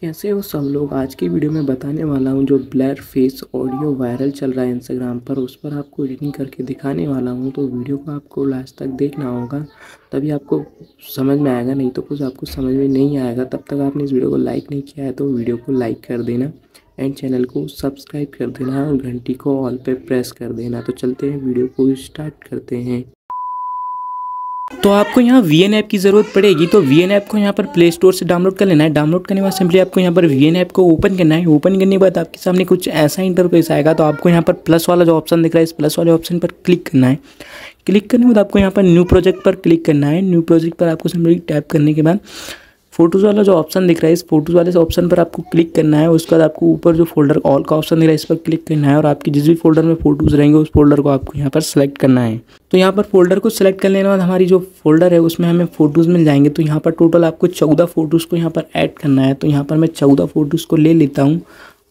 कैसे हो सब लोग? आज की वीडियो में बताने वाला हूँ जो ब्लर फेस ऑडियो वायरल चल रहा है इंस्टाग्राम पर, उस पर आपको एडिटिंग करके दिखाने वाला हूँ। तो वीडियो को आपको लास्ट तक देखना होगा, तभी आपको समझ में आएगा, नहीं तो कुछ आपको समझ में नहीं आएगा। तब तक आपने इस वीडियो को लाइक नहीं किया है तो वीडियो को लाइक कर देना एंड चैनल को सब्सक्राइब कर देना और घंटी को ऑल पे प्रेस कर देना। तो चलते हैं वीडियो को स्टार्ट करते हैं। तो आपको यहाँ वी एन ऐप की ज़रूरत पड़ेगी तो वी एन ऐप को यहाँ पर प्ले स्टोर से डाउनलोड कर लेना है। डाउनलोड करने के बाद सिंपली आपको यहाँ पर वी एन ऐप को ओपन करना है। ओपन करने के बाद आपके सामने कुछ ऐसा इंटरफेस आएगा तो आपको यहाँ पर प्लस वाला जो ऑप्शन दिख रहा है, इस प्लस वाले ऑप्शन पर क्लिक करना है। क्लिक करने के बाद आपको यहाँ पर न्यू प्रोजेक्ट पर क्लिक करना है। न्यू प्रोजेक्ट पर आपको सिंपली टैप करने के बाद फ़ोटोज़ वाला जो ऑप्शन दिख रहा है, इस फ़ोटोज़ वाले ऑप्शन पर आपको क्लिक करना है, उसके बाद आपको ऊपर जो फोल्डर ऑल का ऑप्शन दिख रहा है, इस पर क्लिक करना है और आपकी जिस भी फोल्डर में फ़ोटोज़ रहेंगे, उस फोल्डर को आपको यहाँ पर सेलेक्ट करना है। तो यहाँ पर फोल्डर को सिलेक्ट करने के बाद हमारी जो फोल्डर है, उसमें हमें फ़ोटोज़ मिल जाएँगे। तो यहाँ पर टोटल आपको चौदह फ़ोटोज़ को यहाँ पर ऐड करना है। तो यहाँ पर मैं चौदह फ़ोटोज़ को ले लेता हूँ।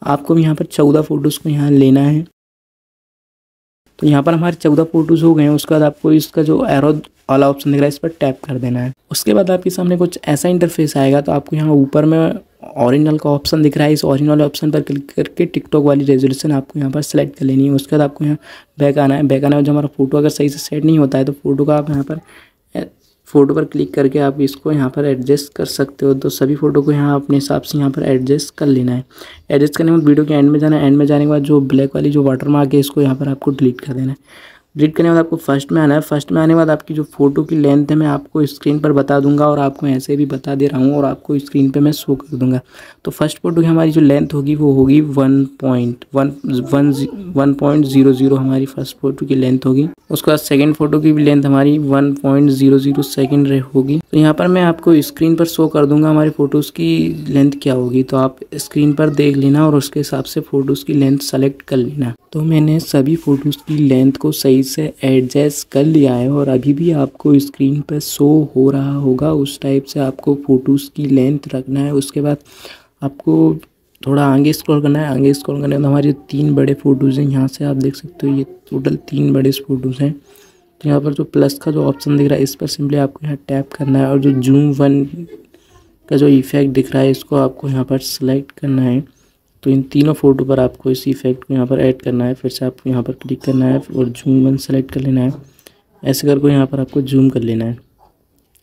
आपको यहाँ पर चौदह फ़ोटोज़ को यहाँ लेना है। तो यहाँ पर हमारे चौदह फ़ोटोज़ हो गए हैं, उसके बाद आपको इसका जो एरो वाला ऑप्शन दिख रहा है, इस पर टैप कर देना है। उसके बाद आपके सामने कुछ ऐसा इंटरफेस आएगा तो आपको यहाँ ऊपर में ऑरिजिनल का ऑप्शन दिख रहा है। इस ऑरिजिनल ऑप्शन पर क्लिक करके टिकटॉक वाली रेजोल्यूशन आपको यहाँ पर सेलेक्ट कर लेनी है। उसके बाद आपको यहाँ बैक आना है। बैक आना है जो हमारा फ़ोटो अगर सही से सेट नहीं होता है तो फ़ोटो का आप यहाँ पर फ़ोटो पर क्लिक करके आप इसको यहाँ पर एडजस्ट कर सकते हो। तो सभी फ़ोटो को यहाँ अपने हिसाब से यहाँ पर एडजस्ट कर लेना है। एडजस्ट करने के बाद वीडियो के एंड में जाना है। एंड में जाने के बाद जो ब्लैक वाली जो वाटर मार्क है, इसको यहाँ पर आपको डिलीट कर देना है। डिलीट करने के बाद आपको फ़र्स्ट में आना है। फ़र्स्ट में आने के बाद आपकी जो फ़ोटो की लेंथ है, मैं आपको स्क्रीन पर बता दूँगा और आपको ऐसे भी बता दे रहा हूँ और आपको स्क्रीन पे मैं शो कर दूँगा। तो फ़र्स्ट फ़ोटो की हमारी जो लेंथ होगी, वो होगी one point one one one point zero zero हमारी फ़र्स्ट फ़ोटो की लेंथ होगी। उसके बाद सेकेंड फ़ोटो की भी लेंथ हमारी one point zero zero second होगी। तो यहाँ पर मैं आपको स्क्रीन पर शो कर दूँगा हमारी फ़ोटोज़ की लेंथ क्या होगी। तो आप स्क्रीन पर देख लेना और उसके हिसाब से फ़ोटोज़ की लेंथ सेलेक्ट कर लेना। तो मैंने सभी फ़ोटोज़ की लेंथ को सही से एडजस्ट कर लिया है और अभी भी आपको स्क्रीन पर शो हो रहा होगा। उस टाइप से आपको फ़ोटोज़ की लेंथ रखना है। उसके बाद आपको थोड़ा आगे स्क्रॉल करना है। आगे स्क्रॉल करने के हमारे तीन बड़े फ़ोटोज़ हैं। यहाँ से आप देख सकते हो, ये टोटल तीन बड़े फ़ोटोज़ हैं। तो यहाँ पर जो प्लस का जो ऑप्शन दिख रहा है, इस पर सिंपली आपको यहाँ टैप करना है। और जो जूम वन का जो इफ़ेक्ट दिख रहा है, इसको आपको यहाँ पर सेलेक्ट करना है। तो इन तीनों फ़ोटो पर आपको इस इफ़ेक्ट को यहाँ पर ऐड करना है, फिर से आपको यहाँ पर क्लिक करना है और जूम वन सेलेक्ट कर लेना है। ऐसे करके यहाँ पर आपको जूम कर लेना है।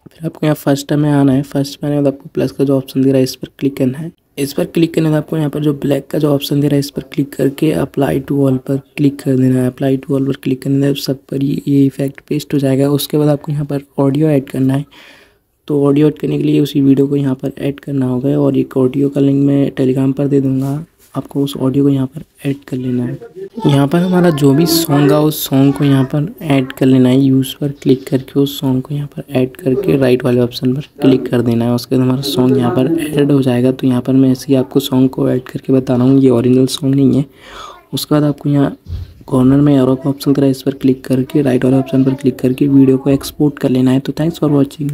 फिर आपको यहाँ फ़र्स्ट में आना है। फ़र्स्ट में आने के बाद आपको प्लस का जो ऑप्शन दे रहा है, इस पर क्लिक करना है। इस पर क्लिक करने के बाद आपको यहाँ पर जो ब्लैक का जो ऑप्शन दे रहा है, इस पर क्लिक करके अप्लाई टू ऑल पर क्लिक कर देना है। अप्लाई टू ऑल पर क्लिक करने सब पर ये इफ़ेक्ट पेस्ट हो जाएगा। उसके बाद आपको यहाँ पर ऑडियो ऐड करना है। तो ऑडियो ऐड करने के लिए उसी वीडियो को यहाँ पर ऐड करना होगा और एक ऑडियो का लिंक मैं टेलीग्राम पर दे दूँगा। आपको उस ऑडियो को यहाँ पर ऐड कर लेना है। यहाँ पर हमारा जो भी सॉन्ग है, उस सॉन्ग को यहाँ पर ऐड कर लेना है। यूज़ पर क्लिक करके उस सॉन्ग को यहाँ पर ऐड करके राइट वाले ऑप्शन पर क्लिक कर देना है। उसके बाद हमारा सॉन्ग यहाँ पर ऐड हो जाएगा। तो यहाँ पर मैं ऐसे ही आपको सॉन्ग को ऐड करके बता रहा हूँ। ये ओरिजिनल सॉन्ग नहीं है। उसके बाद आपको यहाँ कॉर्नर में एरो का ऑप्शन करा इस पर क्लिक करके राइट वाले ऑप्शन पर क्लिक करके वीडियो को एक्सपोर्ट कर लेना है। तो थैंक्स फॉर वॉचिंग